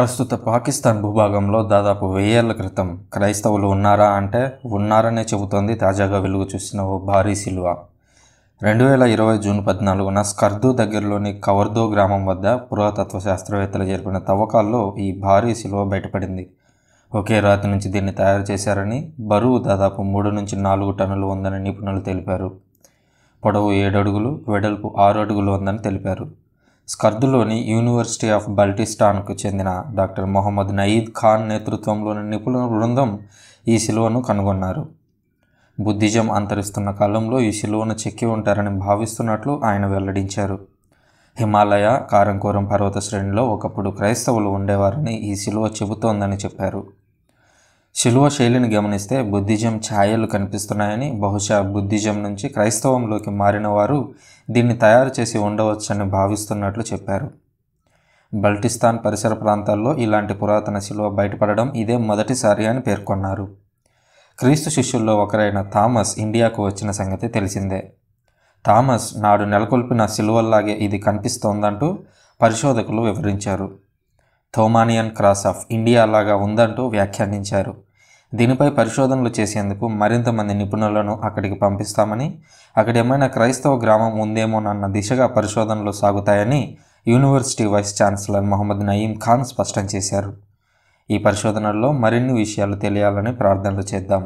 ప్రస్తుత పాకిస్తాన్ భూభాగంలో దాదాపు వెయ్యేళ్ళ క్రితం క్రైస్తవులు ఉన్నారా అంటే ఉన్నారనే చెబుతోంది తాజాగా వెలుగు చూసిన ఓ భారీ సిలువ. రెండు వేల ఇరవై జూన్ పద్నాలుగున స్కర్దు దగ్గరలోని కవర్దో గ్రామం వద్ద పురాతత్వ శాస్త్రవేత్తలు జరిపిన తవ్వకాల్లో ఈ భారీ సిలువ బయటపడింది. ఒకే రాతి నుంచి దీన్ని తయారు చేశారని బరువు దాదాపు మూడు నుంచి నాలుగు టన్నులు ఉందని నిపుణులు తెలిపారు. పొడవు ఏడు అడుగులు వెడల్పు ఆరు అడుగులు ఉందని తెలిపారు. స్కర్దులోని యూనివర్సిటీ ఆఫ్ బల్టిస్టాన్కు చెందిన డాక్టర్ మొహమ్మద్ నయీద్ ఖాన్ నేతృత్వంలోని నిపుణుల బృందం ఈ శిలువను కనుగొన్నారు. బుద్ధిజం అంతరిస్తున్న కాలంలో ఈ శిలువను చెక్కి ఉంటారని భావిస్తున్నట్లు ఆయన వెల్లడించారు. హిమాలయ కారంకోరం పర్వత శ్రేణిలో ఒకప్పుడు క్రైస్తవులు ఉండేవారని ఈ శిలువ చెబుతోందని చెప్పారు. శిలువ శైలిని గమనిస్తే బుద్ధిజం ఛాయలు కనిపిస్తున్నాయని బహుశా బుద్ధిజం నుంచి క్రైస్తవంలోకి మారిన వారు దీన్ని తయారు చేసి ఉండవచ్చని భావిస్తున్నట్లు చెప్పారు. బల్టిస్తాన్ పరిసర ప్రాంతాల్లో ఇలాంటి పురాతన శిలువ బయటపడడం ఇదే మొదటిసారి అని పేర్కొన్నారు. క్రీస్తు శిష్యుల్లో ఒకరైన థామస్ ఇండియాకు వచ్చిన సంగతి తెలిసిందే. థామస్ నాడు నెలకొల్పిన శిలువల్లాగే ఇది కనిపిస్తోందంటూ పరిశోధకులు వివరించారు. థోమానియన్ క్రాస్ ఆఫ్ ఇండియా లాగా ఉందంటూ వ్యాఖ్యానించారు. దీనిపై పరిశోధనలు చేసేందుకు మరింత మంది నిపుణులను అక్కడికి పంపిస్తామని అక్కడ ఏమైనా క్రైస్తవ గ్రామం ఉందేమోనన్న దిశగా పరిశోధనలు సాగుతాయని university vice chancellor Mohammed Naeem Khan స్పష్టం చేశారు. ఈ పరిశోధనల్లో మరిన్ని విషయాలు తెలియాలని ప్రార్థనలు చేద్దాం.